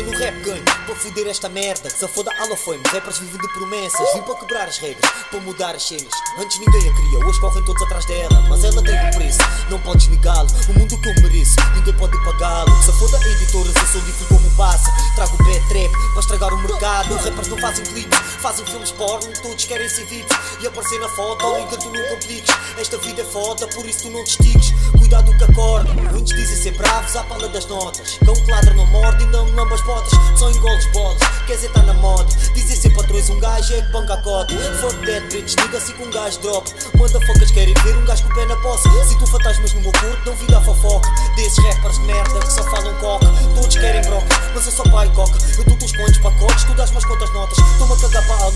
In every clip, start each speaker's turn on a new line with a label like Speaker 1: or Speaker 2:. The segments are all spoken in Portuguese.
Speaker 1: Passei no rap game para foder esta merda. Se foda fame, rappers vivem de promessas. Vim para quebrar as regras, para mudar as cenas. Antes ninguém a queria, hoje correm todos atrás dela. Mas ela tem um preço, não podes negá-lo. O mundo que eu mereço, ninguém pode pagá-lo. Se foda editoras, eu sou livre como passa. Trago o bad trap para estragar o mercado. Rappers não fazem clipes, fazem filmes porno. Todos querem ser VIPs e aparecer na foto. Liga, tu não compliques. Esta vida é foda, por isso tu não te estiques. Cuidado que acorda. Bravos à pala das notas. Cão que ladra não morde e não me lamba as botas. Só engoles bolas, dizer, tá na moda. Dizem ser patrões, um gajo é que banca a cota. Fuck that bitch, diga-se que um gajo drop. Manda focas, querem ver um gajo com o pé na posse. Se tu fantasmas no meu corpo, não vira fofoca. Desses rappers de merda que só falam coca. Todos querem broca, mas eu só pai coca. Eu dou os pontos pacotes, tu dás mais quantas notas. Toma cagar para a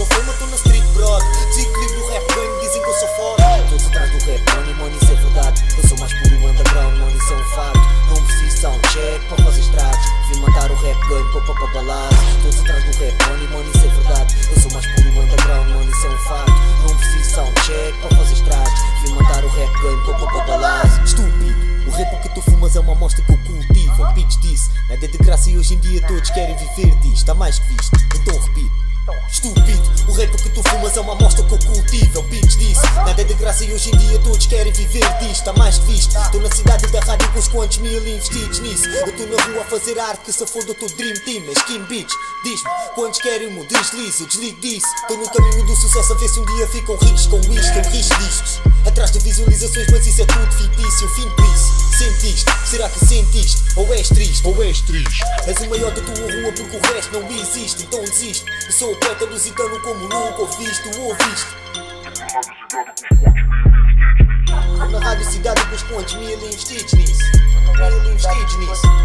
Speaker 1: o rap game, pop up a balada. Todos atrás do rap, money, money, isso é verdade. Eu sou mais puro underground, money, isso é um facto. Não preciso soundcheck para fazer estratos. Vim matar o rap game, pop up a balada. Estúpido. O rap que tu fumas é uma amostra que eu cultivo. Pitch disse, nada é de graça e hoje em dia todos querem viver disto. Está mais que visto, então repito. Estúpido, o rap que tu fumas é uma amostra que eu cultivo. O pitch disse, nada é de graça e hoje em dia todos querem viver disto. Está mais que visto. Estou na cidade da rádio com os quantos mil investidos nisso. Eu estou na rua a fazer arte que se foda o teu dream team. É skin bitch, diz-me quantos querem me deslizo, desligo disso. Estou no caminho do sucesso a ver se um dia ficam ricos com isto. Eu risco discos atrás de visualizações, mas isso é tudo fictício. Fim de isso. Sentiste? Será que sentiste? Ou és triste? Ou és triste? És o maior da tua rua porque o resto não existe, então desiste. Eu sou o poeta lusitano como nunca ouviste, ou ouviste. Na rádio cidade com os pontos mil investidos nisso. Mil investidos nisso.